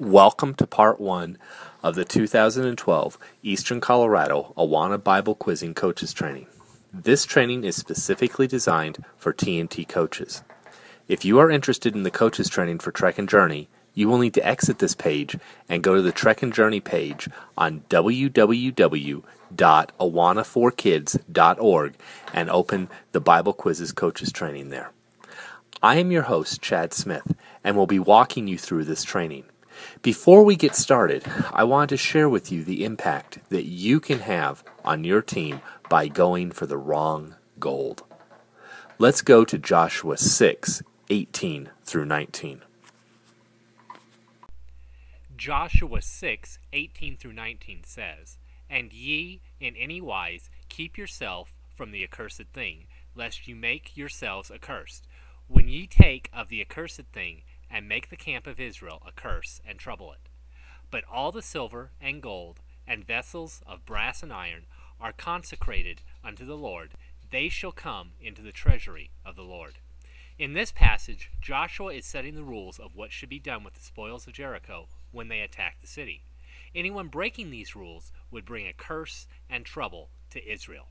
Welcome to part one of the 2012 Eastern Colorado Awana Bible Quizzing Coaches Training. This training is specifically designed for T&T coaches. If you are interested in the coaches training for Trek and Journey, you will need to exit this page and go to the Trek and Journey page on www.awana4kids.org and open the Bible Quizzes Coaches Training there. I am your host, Chad Smith, and will be walking you through this training. Before we get started, I want to share with you the impact that you can have on your team by going for the wrong gold. Let's go to Joshua 6 18 through 19. Joshua 6 18 through 19 says, And ye in any wise keep yourself from the accursed thing, lest you make yourselves accursed. When ye take of the accursed thing, and make the camp of Israel a curse, and trouble it. But all the silver and gold, and vessels of brass and iron, are consecrated unto the Lord, they shall come into the treasury of the Lord. In this passage, Joshua is setting the rules of what should be done with the spoils of Jericho when they attack the city. Anyone breaking these rules would bring a curse and trouble to Israel.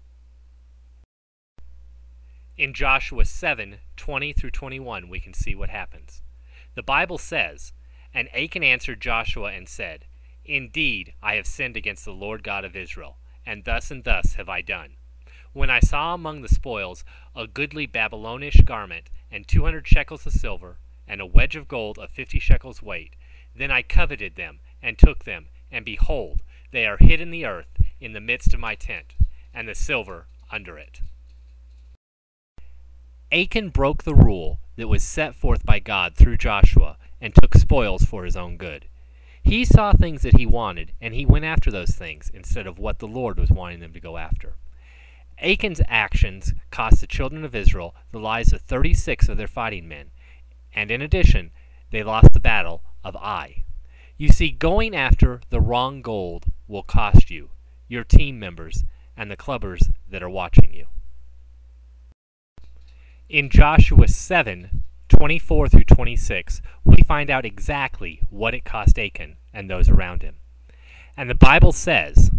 In Joshua 7 20 through 21, we can see what happens. The Bible says, And Achan answered Joshua and said, Indeed, I have sinned against the Lord God of Israel, and thus and thus have I done. When I saw among the spoils a goodly Babylonish garment, and two hundred shekels of silver, and a wedge of gold of fifty shekels weight, then I coveted them, and took them, and behold, they are hid in the earth in the midst of my tent, and the silver under it. Achan broke the rule that was set forth by God through Joshua and took spoils for his own good. He saw things that he wanted, and he went after those things instead of what the Lord was wanting them to go after. Achan's actions cost the children of Israel the lives of 36 of their fighting men, and in addition, they lost the battle of Ai. You see, going after the wrong gold will cost you, your team members, and the clubbers that are watching you. In Joshua 7 24 through 26, we find out exactly what it cost Achan and those around him. And the Bible says,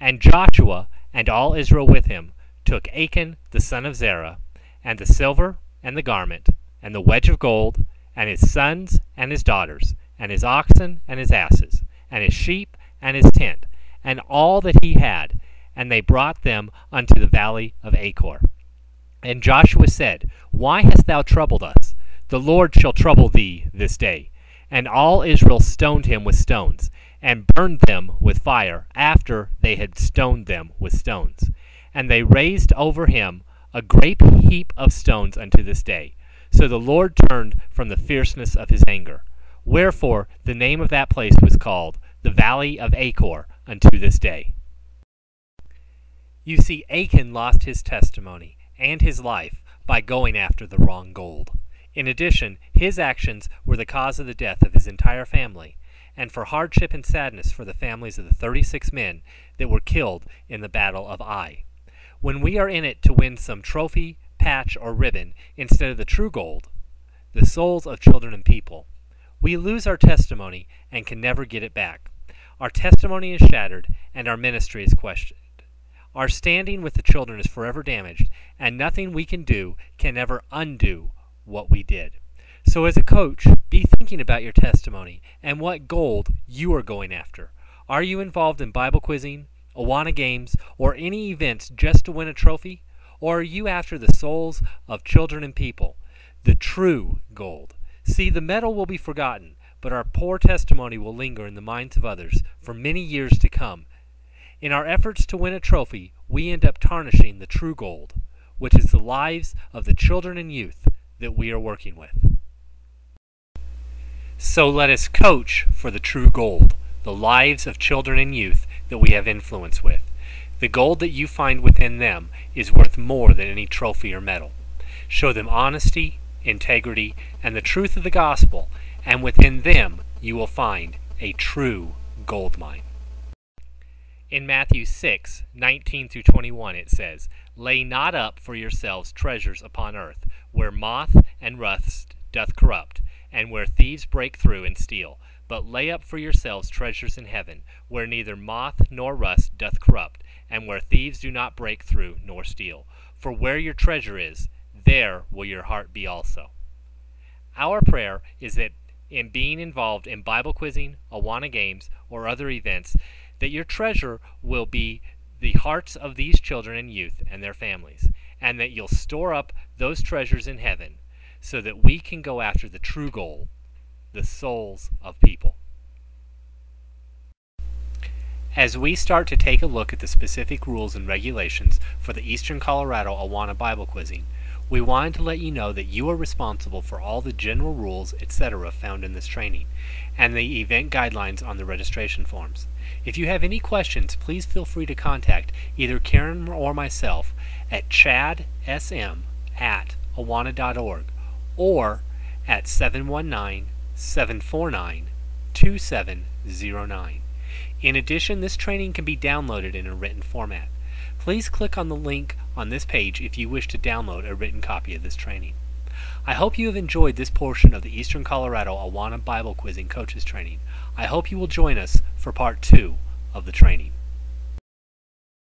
And Joshua and all Israel with him took Achan the son of Zerah, and the silver, and the garment, and the wedge of gold, and his sons and his daughters, and his oxen and his asses, and his sheep and his tent, and all that he had, and they brought them unto the valley of Achor. And Joshua said, Why hast thou troubled us? The Lord shall trouble thee this day. And all Israel stoned him with stones, and burned them with fire, after they had stoned them with stones. And they raised over him a great heap of stones unto this day. So the Lord turned from the fierceness of his anger. Wherefore the name of that place was called the Valley of Achor unto this day. You see, Achan lost his testimony and his life by going after the wrong gold. In addition, his actions were the cause of the death of his entire family, and for hardship and sadness for the families of the 36 men that were killed in the Battle of Ai. When we are in it to win some trophy, patch, or ribbon instead of the true gold, the souls of children and people, we lose our testimony and can never get it back. Our testimony is shattered, and our ministry is questioned. Our standing with the children is forever damaged, and nothing we can do can ever undo what we did. So, as a coach, be thinking about your testimony and what gold you are going after. Are you involved in Bible quizzing, Awana games, or any events just to win a trophy? Or are you after the souls of children and people, the true gold? See, the medal will be forgotten, but our poor testimony will linger in the minds of others for many years to come in our efforts to win a trophy, we end up tarnishing the true gold, which is the lives of the children and youth that we are working with. So let us coach for the true gold, the lives of children and youth that we have influence with. The gold that you find within them is worth more than any trophy or medal. Show them honesty, integrity, and the truth of the gospel, and within them you will find a true gold mine. In Matthew 6, 19 through 21, it says, Lay not up for yourselves treasures upon earth, where moth and rust doth corrupt, and where thieves break through and steal. but lay up for yourselves treasures in heaven, where neither moth nor rust doth corrupt, and where thieves do not break through nor steal. For where your treasure is, there will your heart be also. Our prayer is that in being involved in Bible quizzing, Awana games, or other events, that your treasure will be the hearts of these children and youth and their families, and that you'll store up those treasures in heaven so that we can go after the true goal, the souls of people. As we start to take a look at the specific rules and regulations for the Eastern Colorado Awana Bible quizzing, we wanted to let you know that you are responsible for all the general rules, etc. found in this training, and the event guidelines on the registration forms. If you have any questions, please feel free to contact either Karen or myself at chadsm at awana.org or at 719 749 2709. In addition, this training can be downloaded in a written format. Please click on the link on this page if you wish to download a written copy of this training. I hope you have enjoyed this portion of the Eastern Colorado Awana Bible Quizzing Coaches Training. I hope you will join us for part two of the training.